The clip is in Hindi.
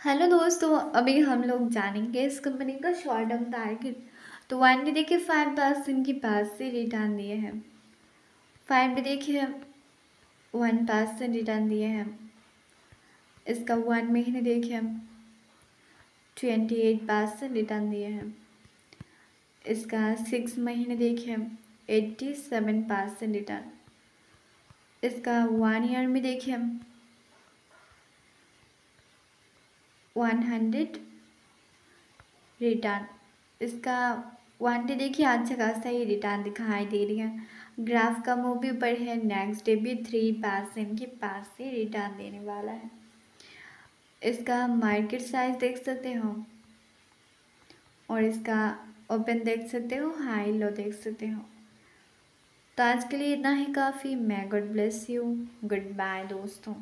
हेलो दोस्तों, अभी हम लोग जानेंगे इस कंपनी का शॉर्ट टर्म टारगेट तो वन डे देखिए फाइव परसेंट के पास से रिटर्न दिए हैं। फाइव डे देखिए वन परसेंट रिटर्न दिए हैं। इसका वन महीने देखिए ट्वेंटी एट परसेंट रिटर्न दिए हैं। इसका सिक्स महीने देखिए एट्टी सेवन परसेंट रिटर्न इसका वन ईयर में देखिए वन हंड्रेड रिटर्न इसका वन डे देखिए अच्छा खासा ही रिटर्न दिखाई दे रही है। ग्राफ का मूव भी ऊपर है नेक्स्ट डे भी थ्री परसेंट के पास से रिटर्न देने वाला है। इसका मार्केट साइज़ देख सकते हो। और इसका ओपन देख सकते हो हाई लो देख सकते हो। तो आज के लिए इतना ही, काफ़ी। मैं god bless you good bye दोस्तों।